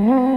Mm-hmm.